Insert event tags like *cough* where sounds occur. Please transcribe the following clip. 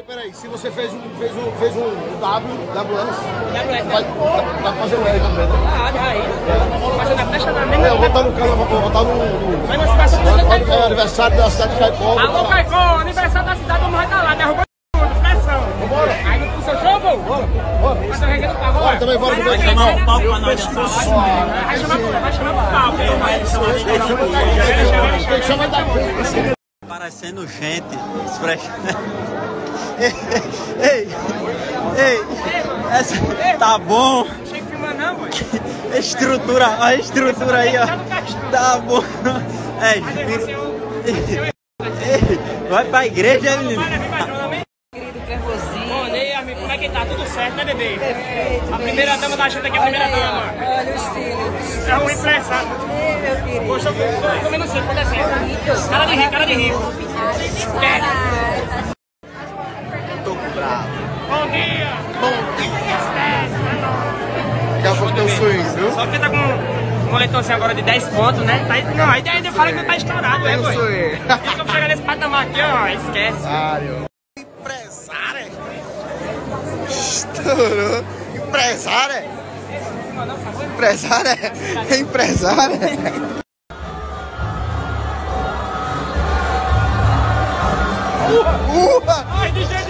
Peraí, peraí. Se você fez um, fez um, fez um W, WS, WS, vai, dá, dá pra fazer um R também, né? Ah, já aí. Mas na festa da mesma. É, eu vou estar no carro, vou botar no. no Mas na situação Olha, Caicó. é aniversário da cidade de Caicó. Alô, Caicó, aniversário da cidade, vamos estar lá, derrubou tudo, pressão. Bora. Aí no seu show, vou. Bora, o do também, bora também. Vai chamar o palco pra nós dançar. Vai chamar pro- vai chamar pro palco. Tem que chamar. Parecendo gente, expressa. *laughs* ei, ei, essa, tá bom. Chega filmando não, boy. Estrutura, a estrutura aí, ó. Tá bom. É, o- Ei, vai pra igreja, menino. Como é que tá? Tudo certo, né, bebê? A primeira dama da gente aqui é a primeira dama. Olha o estilo. É um empresário. Ei, meu querido. Poxa, eu tô comendo cinco, pode descer. Cara de rico, cara de rico. É. Tô bravo. Bom dia. Bom dia. Daqui a pouco tem um swing, viu? Só que tá com um moletomzinho agora de 10 pontos, né? Tá, não, aí ainda fala que não tá estourado, é, boy? swing. E quando chegar nesse patamar aqui, ó, esquece. Empresário? Estourou. Empresário? Empresário? Empresário? Uh! Ai, de jeito.